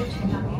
Thank you.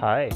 Hi.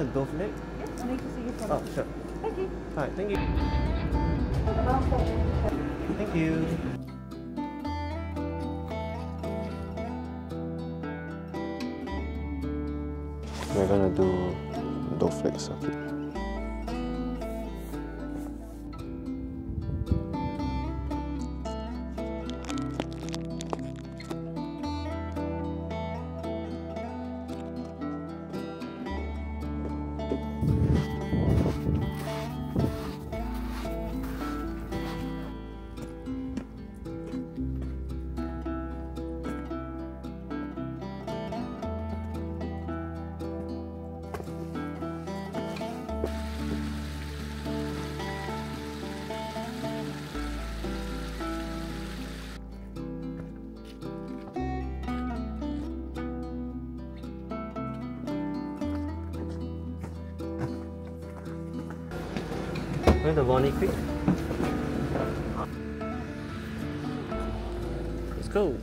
Another Dove Lake? Yes, make you see your Oh, sure. Thank you. Alright, thank you. Thank you. We're gonna do Dove Lake's circuit. Where's the Ronny Creek? Let's go.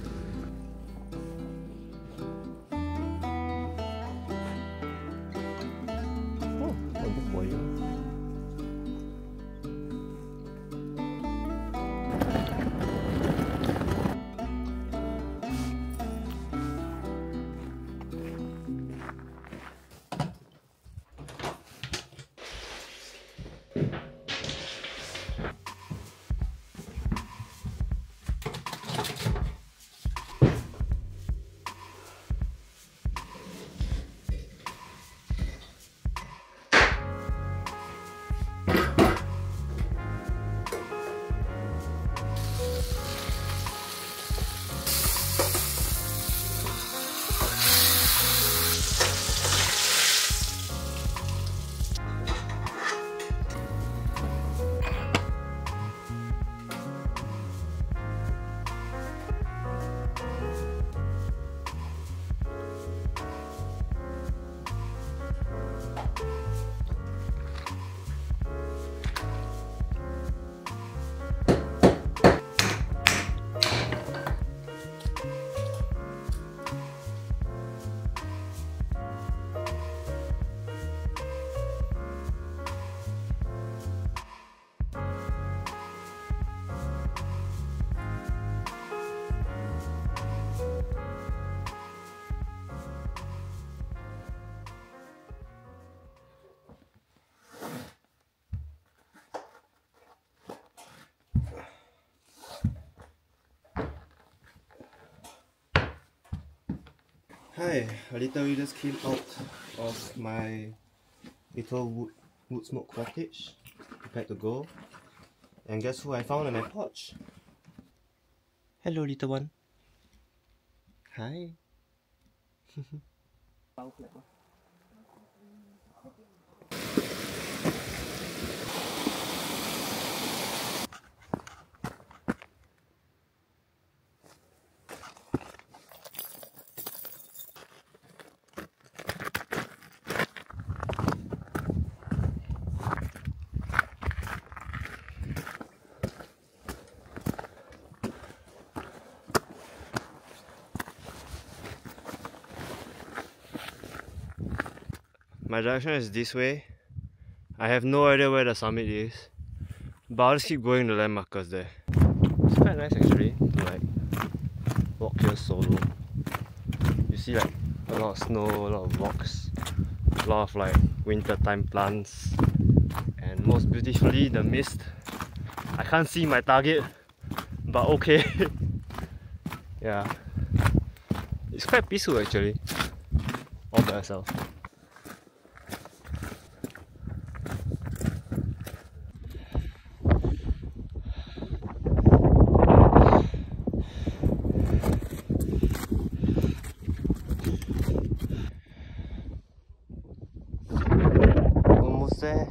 Hi, I literally just came out of my little wood, wood smoke cottage, prepared to go. And guess who I found on my porch? Hello, little one. Hi. My direction is this way. I have no idea where the summit is. But I'll just keep going to land markers there. It's quite nice actually to like walk here solo. You see like a lot of snow, a lot of rocks, a lot of like winter time plants and most beautifully the mist. I can't see my target but okay. yeah. It's quite peaceful actually. All by yourself. Almost there.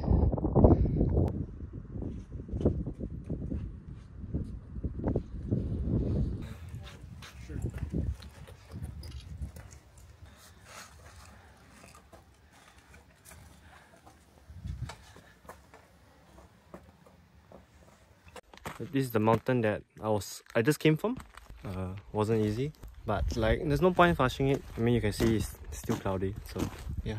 This is the mountain that I was I just came from. Uh, wasn't easy, but like there's no point flashing it. I mean you can see it's still cloudy, so yeah.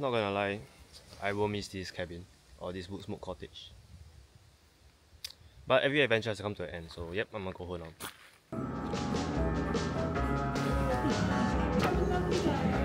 Not gonna lie, I will miss this cabin or this wood smoke cottage. But every adventure has come to an end, so yep, I'm gonna go home now.